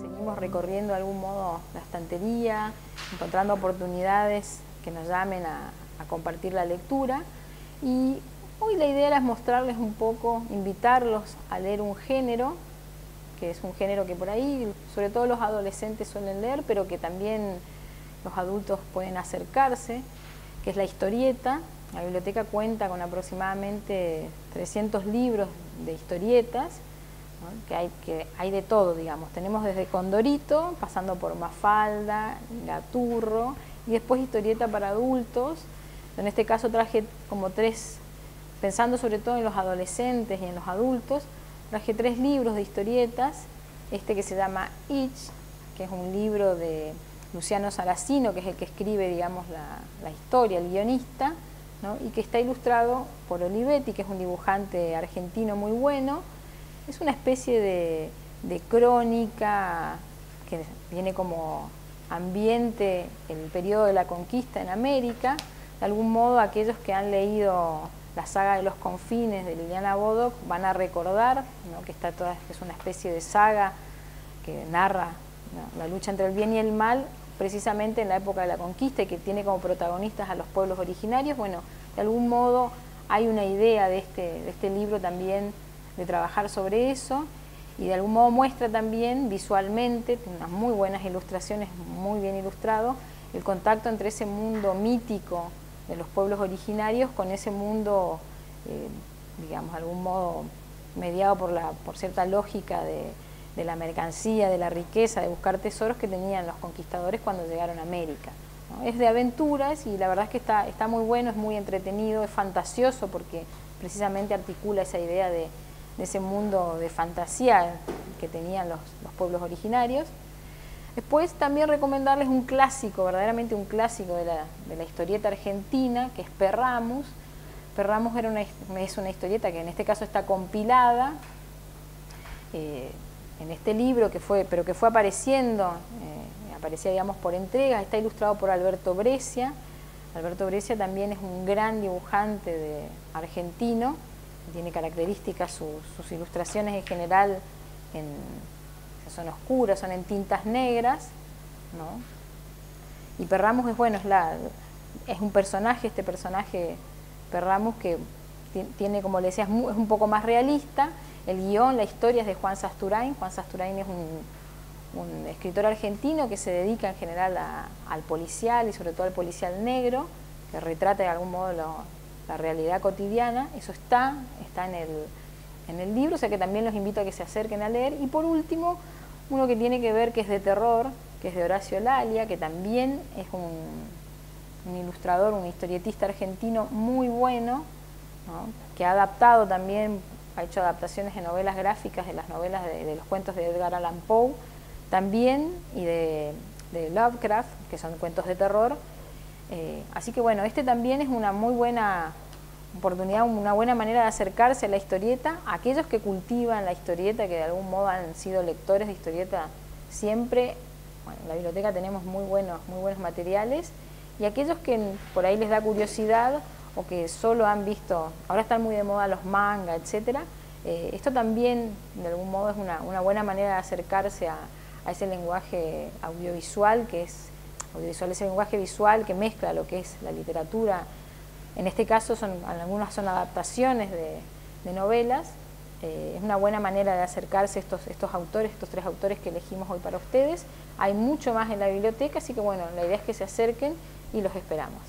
Seguimos recorriendo de algún modo la estantería, encontrando oportunidades que nos llamen a, a compartir la lectura y hoy la idea era mostrarles un poco, invitarlos a leer un género que es un género que por ahí, sobre todo los adolescentes suelen leer, pero que también los adultos pueden acercarse, que es la historieta. La biblioteca cuenta con aproximadamente 300 libros de historietas, que, hay, de todo, digamos. Tenemos desde Condorito, pasando por Mafalda, Gaturro, y después historieta para adultos. En este caso traje como tres, pensando sobre todo en los adolescentes y en los adultos, traje tres libros de historietas, este que se llama Itch, que es un libro de Luciano Saracino, que es el que escribe, digamos, la, historia, el guionista, y que está ilustrado por Olivetti, que es un dibujante argentino muy bueno. Es una especie de, de crónica que tiene como ambiente el periodo de la conquista en América. De algún modo aquellos que han leído la saga de los confines de Liliana Bodoc van a recordar que está toda, es una especie de saga que narra la lucha entre el bien y el mal precisamente en la época de la conquista y que tiene como protagonistas a los pueblos originarios. Bueno, de algún modo hay una idea de este, de este libro también de trabajar sobre eso y de algún modo muestra también visualmente, tiene unas muy buenas ilustraciones, muy bien ilustrado, el contacto entre ese mundo mítico de los pueblos originarios con ese mundo, eh, digamos, de algún modo mediado por, la, por cierta lógica de, la mercancía, de la riqueza, de buscar tesoros que tenían los conquistadores cuando llegaron a América. Es de aventuras y la verdad es que está, está muy bueno, es muy entretenido, es fantasioso porque precisamente articula esa idea de, ese mundo de fantasía que tenían los, los pueblos originarios. Después también recomendarles un clásico, verdaderamente un clásico de la, historieta argentina, que es Perramus. Perramus era una, es una historieta que en este caso está compilada eh, en este libro, que fue, pero que fue apareciendo, eh, aparecía digamos por entregas, está ilustrado por Alberto Brescia. Alberto Brescia también es un gran dibujante de argentino, tiene características, sus ilustraciones en general en son oscuras, son en tintas negras, ¿no? Y Perramus es bueno, es, la, es un personaje, este personaje Perramus que tiene, como le decía, es, un poco más realista. El guion, la historia es de Juan Sasturain. Juan Sasturain es un, escritor argentino que se dedica en general al policial y sobre todo al policial negro, que retrata de algún modo la realidad cotidiana. Eso está, está en el, en el libro, o sea que también los invito a que se acerquen a leer. Y por último, uno que tiene que ver que es de terror, que es de Horacio Lalia, que también es un, ilustrador, un historietista argentino muy bueno, que ha adaptado también, ha hecho adaptaciones de novelas gráficas de las novelas de, los cuentos de Edgar Allan Poe, también, y de, Lovecraft, que son cuentos de terror. Eh, así que bueno, este también es una muy buena oportunidad, una buena manera de acercarse a la historieta, aquellos que cultivan la historieta, que de algún modo han sido lectores de historieta siempre, en la biblioteca tenemos muy buenos, muy buenos materiales, y aquellos que por ahí les da curiosidad o que solo han visto, ahora están muy de moda los manga, etcétera, eh, esto también de algún modo es una, buena manera de acercarse a, a, ese lenguaje audiovisual que es audiovisual, ese lenguaje visual que mezcla lo que es la literatura en este caso son, algunas son adaptaciones de, novelas. Eh, es una buena manera de acercarse a estos, estos autores, estos tres autores que elegimos hoy para ustedes. Hay mucho más en la biblioteca, así que bueno, la idea es que se acerquen y los esperamos.